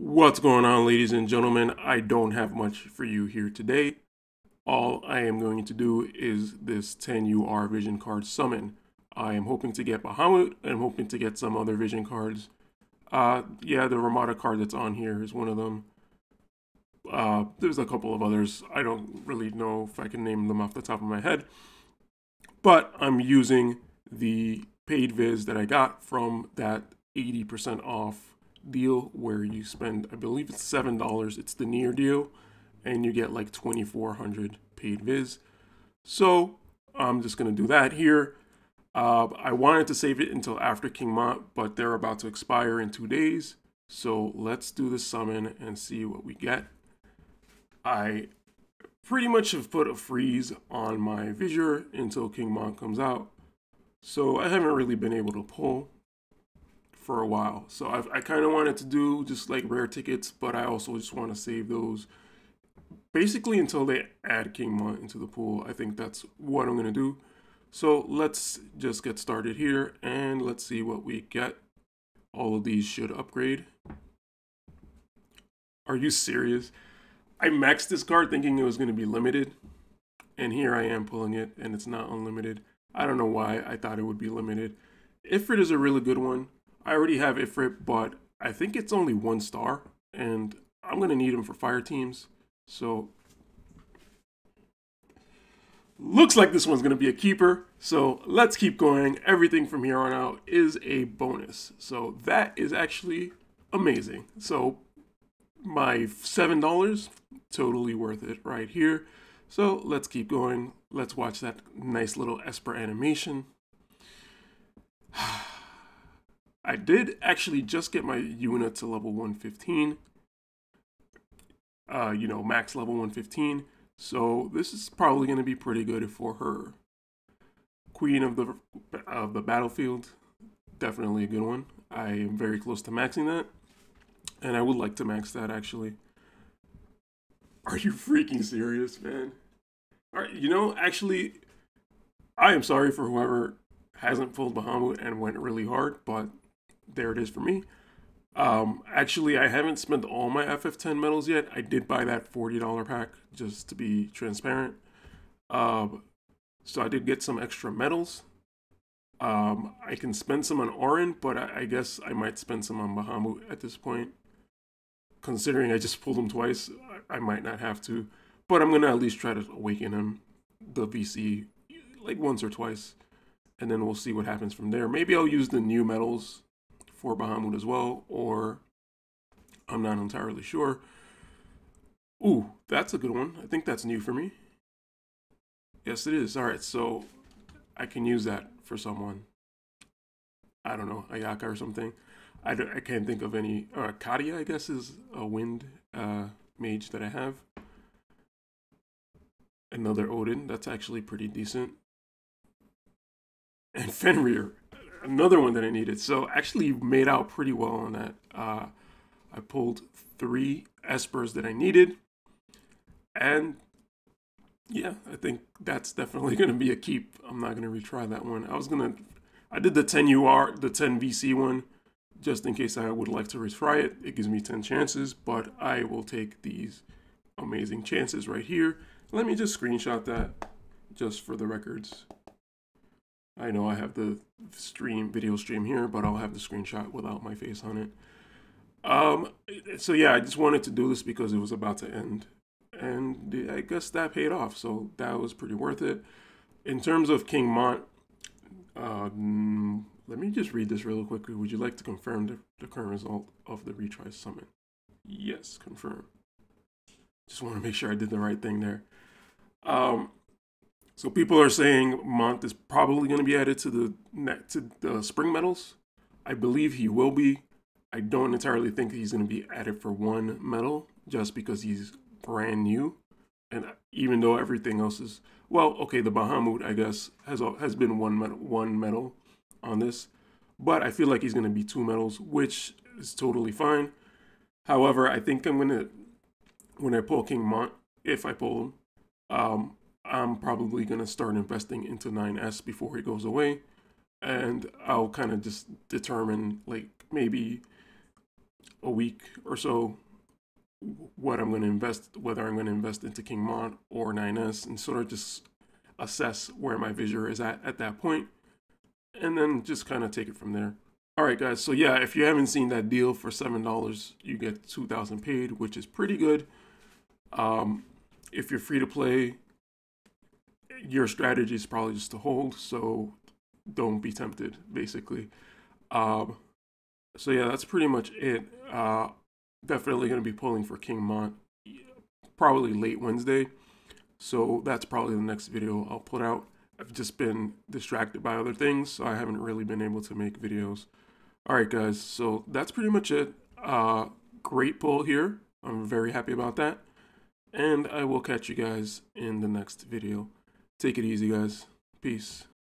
What's going on, ladies and gentlemen? I don't have much for you here today. All I am going to do is this 10UR Vision Card Summon. I am hoping to get Bahamut I'm hoping to get some other Vision cards. Uh, yeah, the Ramada card that's on here is one of them. Uh, there's a couple of others. I don't really know if I can name them off the top of my head. But I'm using the paid viz that I got from that 80% off deal where you spend, I believe it's $7. It's the near deal, and you get like 2400 paid viz. So I'm just going to do that here. Uh, I wanted to save it until after King Mont, but they're about to expire in two days. So let's do the summon and see what we get. I pretty much have put a freeze on my Visiore until King Mont comes out. So I haven't really been able to pull for a while. So I've, i kind of wanted to do just like rare tickets, but I also just want to save those basically until they add King Mont into the pool. I think that's what I'm going to do. So let's just get started here and let's see what we get. All of these should upgrade. Are you serious? I maxed this card thinking it was going to be limited. And here I am pulling it and it's not unlimited. I don't know why I thought it would be limited. Ifrit is a really good one. I already have Ifrit, but I think it's only one star, and I'm going to need him for fire teams. So, looks like this one's going to be a keeper. So, let's keep going. Everything from here on out is a bonus. So, that is actually amazing. So, my $7, totally worth it right here. So, let's keep going. Let's watch that nice little Esper animation. I did actually just get my Yuna to level 115. Uh, you know, max level 115. So this is probably going to be pretty good for her. Queen of the of the battlefield, definitely a good one. I am very close to maxing that, and I would like to max that actually. Are you freaking serious, man? All right, you know, actually, I am sorry for whoever hasn't pulled Bahamut and went really hard, but there it is for me. Um, actually, I haven't spent all my FF10 medals yet. I did buy that $40 pack just to be transparent. Um, so I did get some extra medals. Um, I can spend some on Auron, but I, I, guess I might spend some on Bahamut at this point. Considering I just pulled him twice, I, I might not have to. But I'm going to at least try to awaken him, the VC, like once or twice. And then we'll see what happens from there. Maybe I'll use the new medals for Bahamut as well, or I'm not entirely sure. Ooh, that's a good one. I think that's new for me. Yes, it is. All right, so I can use that for someone. I don't know, Ayaka or something. I, I can't think of any. Uh, Kadia, I guess, is a wind uh, mage that I have. Another Odin. That's actually pretty decent. And Fenrir another one that I needed. So actually made out pretty well on that. Uh, I pulled three espers that I needed. And yeah, I think that's definitely going to be a keep. I'm not going to retry that one. I was going to, I did the 10 UR, the 10 VC one, just in case I would like to retry it. It gives me 10 chances, but I will take these amazing chances right here. Let me just screenshot that just for the records. I know I have the stream video stream here, but I'll have the screenshot without my face on it. Um, so yeah, I just wanted to do this because it was about to end, and I guess that paid off. So that was pretty worth it. In terms of King Mont, uh, let me just read this real quickly. Would you like to confirm the, the current result of the retry summit? Yes, confirm. Just want to make sure I did the right thing there. Um, so people are saying Mont is probably going to be added to the to the spring medals. I believe he will be. I don't entirely think he's going to be added for one medal just because he's brand new. And even though everything else is well, okay, the Bahamut I guess has has been one medal, one medal on this, but I feel like he's going to be two medals, which is totally fine. However, I think I'm going to when I pull King Mont, if I pull him, um, I'm probably going to start investing into 9S before he goes away. And I'll kind of just determine, like, maybe a week or so what I'm going to invest, whether I'm going to invest into King Mont or 9S, and sort of just assess where my visiore is at at that point, and then just kind of take it from there. All right, guys. So yeah, if you haven't seen that deal for seven dollars, you get two thousand paid, which is pretty good. Um, if you're free to play, your strategy is probably just to hold. So don't be tempted, basically. Um, so yeah, that's pretty much it. Uh, definitely going to be pulling for King Mont probably late Wednesday. So that's probably the next video I'll put out. I've just been distracted by other things, so I haven't really been able to make videos. All right, guys, so that's pretty much it. Uh, great pull here. I'm very happy about that. And I will catch you guys in the next video. Take it easy, guys. Peace.